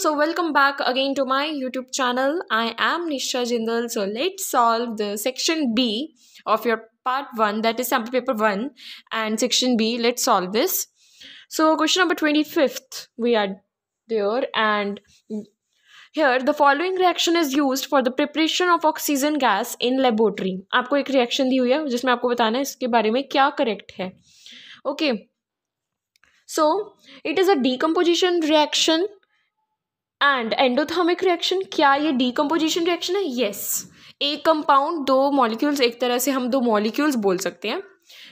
so welcome back again to my YouTube channel. I am Nisha Jindal. So let's solve the section B of your part 1 that is sample paper 1 and section B. Let's solve this. So question number 25th we are there and here the following reaction is used for the preparation of oxygen gas in laboratory. आपको एक reaction दी हुई है जिसमें आपको बताना है इसके बारे में क्या correct है. Okay. So it is a decomposition reaction And endothermic reaction क्या ये डीकम्पोजिशन रिएक्शन है? येस एक कंपाउंड दो मॉलिक्यूल्स एक तरह से हम दो मॉलिक्यूल्स बोल सकते हैं।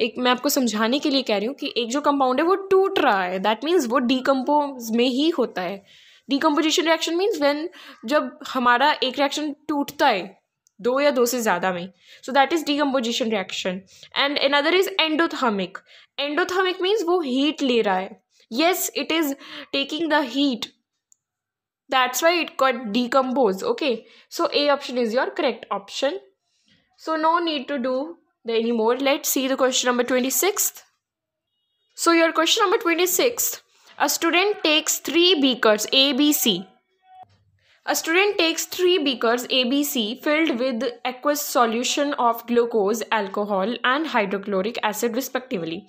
एक मैं आपको समझाने के लिए कह रही हूँ कि एक जो कंपाउंड है वो टूट रहा है। दैट मीन्स वो डीकम्पोज में ही होता है। डीकम्पोजिशन रिएक्शन मीन्स व्हेन जब हमारा एक रिएक्शन टूटता है, दो या दो से ज़्यादा में। So that is decomposition reaction and another is endothermic endothermic means वो हीट ले रहा है। Yes it is taking the heat that's why it got decomposed okay? So a option is your correct option. So no need to do the anymore. Let's see the question number 26th so your question number 26th a student takes three beakers a b c. A student takes three beakers ABC filled with aqueous solution of glucose, alcohol and hydrochloric acid respectively.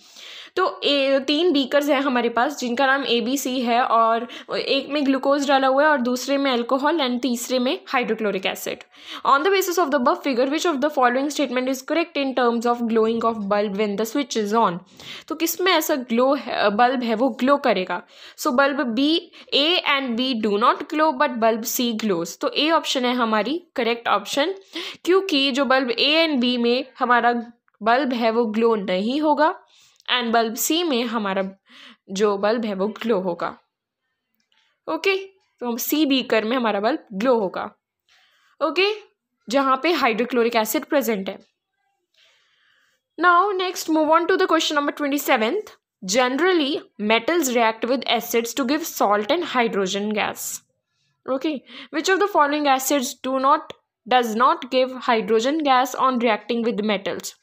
तो ए, तीन beakers हैं हमारे पास, जिनका नाम A B C है और एक में ग्लूकोज डाला हुआ है और दूसरे में अल्कोहल एंड तीसरे में hydrochloric acid on the basis of the above figure which of the following statement is correct in terms of glowing of bulb when the switch is on तो किसमें ऐसा ग्लो है बल्ब है, वो glow करेगा. So bulb B A and B do not glow but bulb C glows तो A option है हमारी करेक्ट ऑप्शन क्योंकि जो बल्ब ए एंड बी में हमारा बल्ब है, वो ग्लो नहीं होगा. एंड बल्ब सी में हमारा जो बल्ब है वो ग्लो होगा। ओके तो सी बीकर में हमारा बल्ब ग्लो होगा। ओके जहाँ पे हाइड्रोक्लोरिक एसिड प्रेजेंट है। Now next move on to the question number twenty seventh generally metals react with acids to give salt and hydrogen gas okay which of the following acids do not does not give hydrogen gas on reacting with metals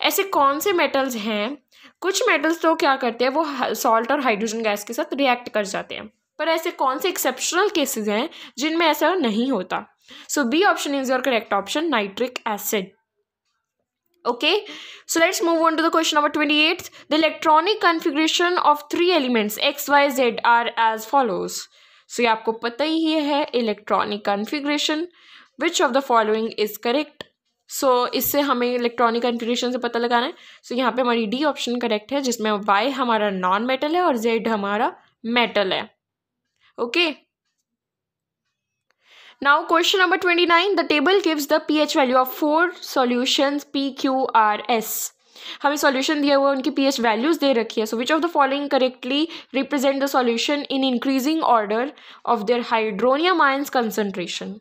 ऐसे कौन से metals हैं कुछ metals तो क्या करते हैं, वो सॉल्ट और हाइड्रोजन गैस के साथ रिएक्ट कर जाते हैं। पर ऐसे कौन से एक्सेप्शनल केसेस हैं, जिनमें ऐसा नहीं होता? So B option is your correct option nitric acid okay? So, let's move on to the question number 28 the electronic configuration of three elements, x, y, z, are as follows. So, ये आपको पता ही है electronic configuration which of the following is correct so so, इससे हमें electronic configuration से पता लगाना है। सो so, यहाँ पे हमारी डी ऑप्शन करेक्ट है जिसमें वाई हमारा नॉन मेटल है और जेड हमारा मेटल है। Okay now question number twenty nine the table gives the P H value of four solutions P Q R S हमें सॉल्यूशन दिया हुआ उनकी पी एच वैल्यूज़ दे रखी है। So which of the following correctly represent the solution in increasing order of their hydronium ions concentration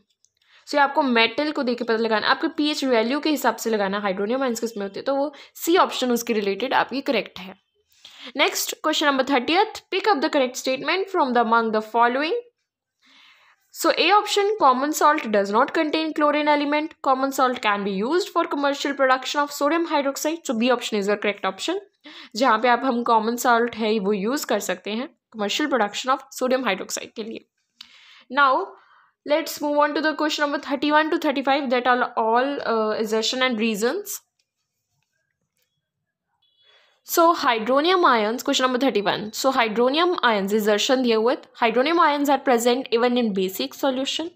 so आपको metal को देख के पता लगाना, आपके पीएच वैल्यू के हिसाब से लगाना हाइड्रोनियम आइंस किसमें होते हैं तो वो सी ऑप्शन उसके रिलेटेड आपकी करेक्ट है। Next question number thirtieth pick up the correct statement from the among the following so A option common salt does not contain chlorine element common salt can be use for commercial production of sodium hydroxide so B option is the correct option जहाँ पे आप हम common salt है, वो use कर सकते हैं commercial production of sodium hydroxide के लिए। Now let's move on to the question number 31 to 35 that are all uh, assertion and reasons. So hydronium ions question number 31 so hydronium ions assertion here with hydronium ions are present even in basic solution.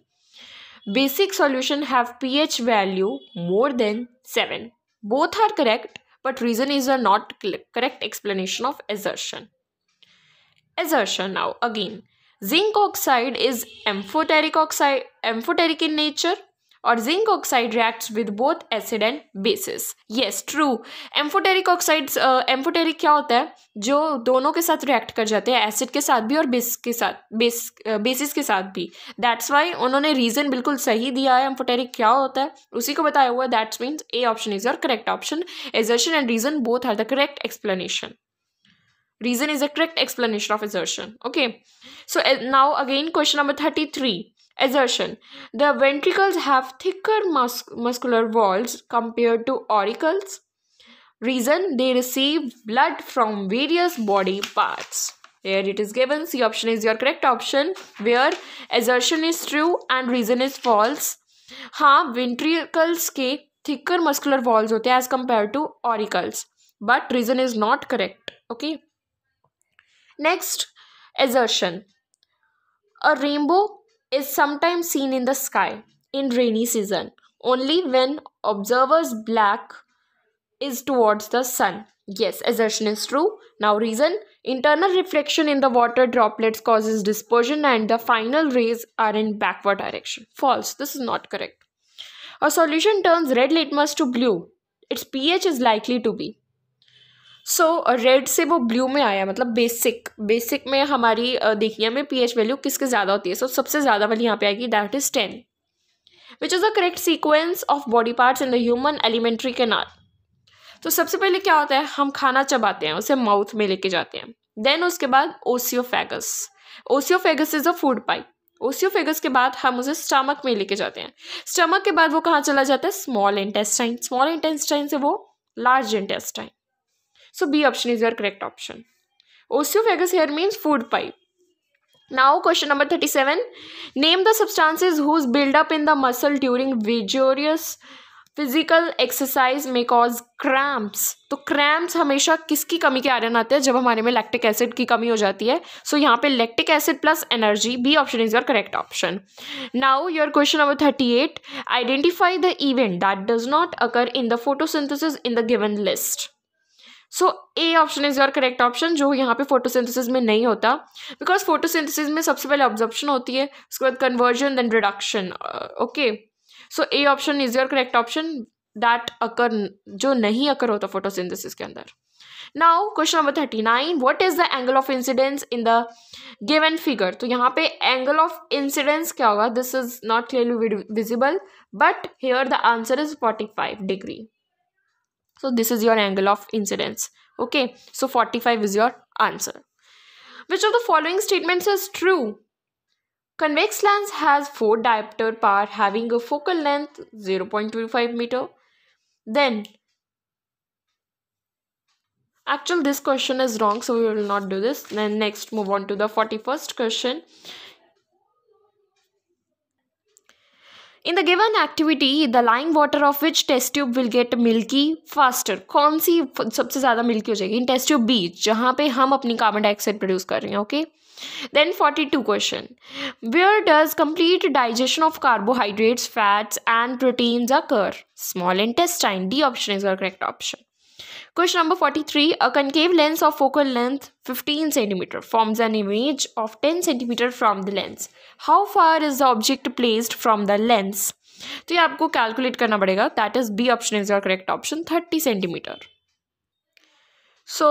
Basic solution have ph value more than 7 both are correct but reason is a not correct explanation of assertion. Assertion now again Zinc oxide is amphoteric oxide, amphoteric in nature और zinc oxide reacts with both acid and bases yes true amphoteric oxides amphoteric क्या होता है? जो दोनों के साथ react कर जाते हैं एसिड के साथ भी और बेस के साथ बेस बेसिस के साथ भी. दैट्स वाई उन्होंने रीजन बिल्कुल सही दिया है एम्फोटेरिक क्या होता है. उसी को बताया हुआ that's means A option is your correct option assertion and reason both are the correct explanation reason is a correct explanation of assertion okay so uh, now again question number 33 assertion the ventricles have thicker mus- muscular walls compared to auricles reason they receive blood from various body parts here it is given c option is your correct option where assertion is true and reason is false हाँ ventricles के thicker muscular walls होते हैं as compared to auricles but reason is not correct okay next assertion. A rainbow is sometimes seen in the sky in rainy season. Only when observers black is towards the sun. Yes assertion is true. Now reason. Internal reflection in the water droplets causes dispersion and the final rays are in backward direction. False. This is not correct. A solution turns red litmus to blue. Its ph is likely to be so so, red से वो blue में आया मतलब basic basic में हमारी देखिए हमें P H value किसके ज़्यादा होती है? सो so, सबसे ज़्यादा वाली यहाँ पे आएगी that is ten which is the correct sequence of body parts in the human alimentary canal तो सबसे पहले क्या होता है? हम खाना चबाते हैं उसे माउथ में लेके जाते हैं। देन उसके बाद oesophagus oesophagus is a food pipe oesophagus के बाद हम उसे स्टमक में लेके जाते हैं। स्टमक के बाद वो कहाँ चला जाता है? स्मॉल इंटेस्टाइन स्मॉल इंटेस्टाइन से वो large intestine so B option is your correct option oesophagus here means food pipe Now question number 37. Name the substances whose build-up in the muscle during vigorous physical exercise में cause cramps तो cramps हमेशा किसकी कमी के आर्यन आते हैं? जब हमारे में लैक्टिक एसिड की कमी हो जाती है। सो so, यहाँ पे lactic acid plus energy B option is your correct option now your question number thirty eight identify the event that does not occur in the photosynthesis in the given list so A option is your correct option जो यहाँ पे photosynthesis में नहीं होता। Because photosynthesis में सबसे पहले absorption होती है, उसके बाद conversion then reduction okay so A option is your correct option that occur जो नहीं अकर होता फोटोसिंथेसिस के अंदर। Now question number thirty nine what is the angle of incidence in the given figure तो यहाँ पे एंगल ऑफ़ इंसिडेंस क्या होगा? This is not clearly visible but here the answer is forty five degree so this is your angle of incidence. Okay. So 45 is your answer. Which of the following statements is true? Convex lens has four diopter power having a focal length 0.25 meter. Then actual this question is wrong so we will not do this. Then next move on to the 41st question In the given activity, the lying water of which test tube will get milky faster? कौन सी सबसे ज़्यादा milky हो जाएगी इन test tube B जहाँ पे हम अपनी carbon dioxide produce कर रहे हैं okay then 42 question where does complete digestion of carbohydrates fats and proteins occur small intestine d option is the correct option question number forty three a concave lens of focal length fifteen centimetre forms an image of ten centimetre from the lens how far is the object placed from the lens तो ये आपको calculate करना पड़ेगा. That is B option is your correct option thirty centimetre so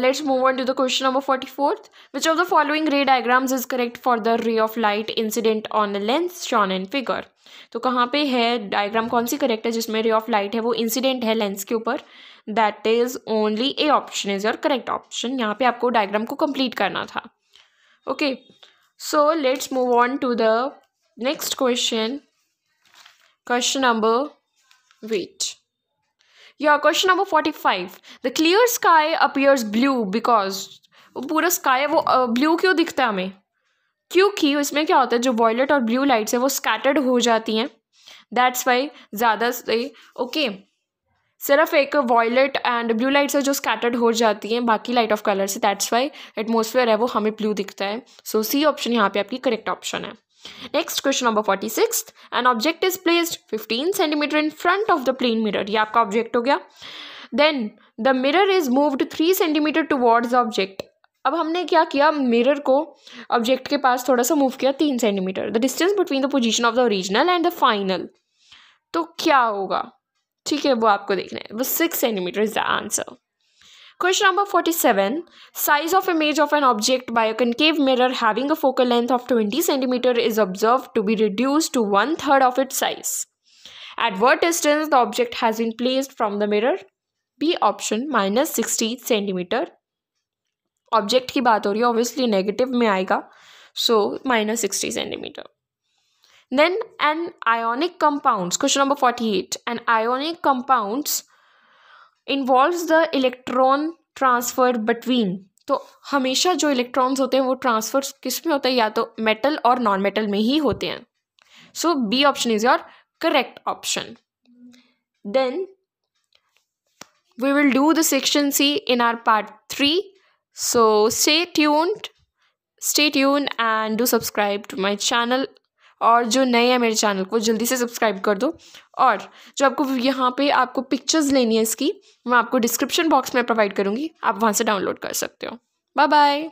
let's move on to the question number forty fourth which of the following ray diagrams is correct for the ray of light incident on a lens shown and figure तो कहाँ पे है? Diagram कौन C correct है जिसमें रे of light है? वो इंसिडेंट है लेंस के ऊपर. That is only A option is your correct option यहाँ पे आपको डायग्राम को कंप्लीट करना था। Okay so let's move on to the next question question number wait या question number forty five the clear sky appears blue because पूरा sky है वो ब्लू uh, क्यों दिखता है हमें? क्योंकि उसमें क्या होता है जो वॉयलेट और ब्लू लाइट्स है वो स्कैटर्ड हो जाती हैं। दैट्स वाई ज़्यादा से ओके सिर्फ़ एक वॉयलेट एंड ब्लू लाइट से जो स्कैटर्ड हो जाती हैं, बाकी लाइट ऑफ़ कलर से दैट्स वाई एटमोसफेयर है, वो हमें ब्लू दिखता है। सो सी ऑप्शन यहाँ पे आपकी करेक्ट ऑप्शन है। Next question number forty six an object is placed fifteen centimetre in front of the plane mirror ये आपका ऑब्जेक्ट हो गया। Then the mirror is moved three centimetre towards the object अब हमने क्या किया? मिरर को ऑब्जेक्ट के पास थोड़ा सा मूव किया, तीन centimetre the distance between the position of the original and the final तो क्या होगा? ठीक है, वो आपको देखना है। वो six centimetre is the answer question number forty seven size of image of an object by a concave mirror having a focal length of twenty centimetre is observe to be reduce to one third of it size at what distance the object has been placed from the mirror B option minus sixty centimetre object की बात हो रही है obviously negative में आएगा so minus sixty centimetre then an ionic compounds, question number 48 an ionic compounds involves the electron transfer between. तो हमेशा जो इलेक्ट्रॉन्स होते हैं, वो ट्रांसफ़र किसमें होते हैं? या तो मेटल और नॉन मेटल में ही होते हैं। So B option is your correct option then we will do the section C in our part three so stay tuned stay tune and do subscribe to my channel और जो नए हैं मेरे channel को जल्दी से सब्सक्राइब कर दो। और जो आपको यहाँ पे आपको पिक्चर्स लेनी है इसकी मैं आपको डिस्क्रिप्शन बॉक्स में प्रोवाइड करूँगी। आप वहाँ से डाउनलोड कर सकते हो। Bye bye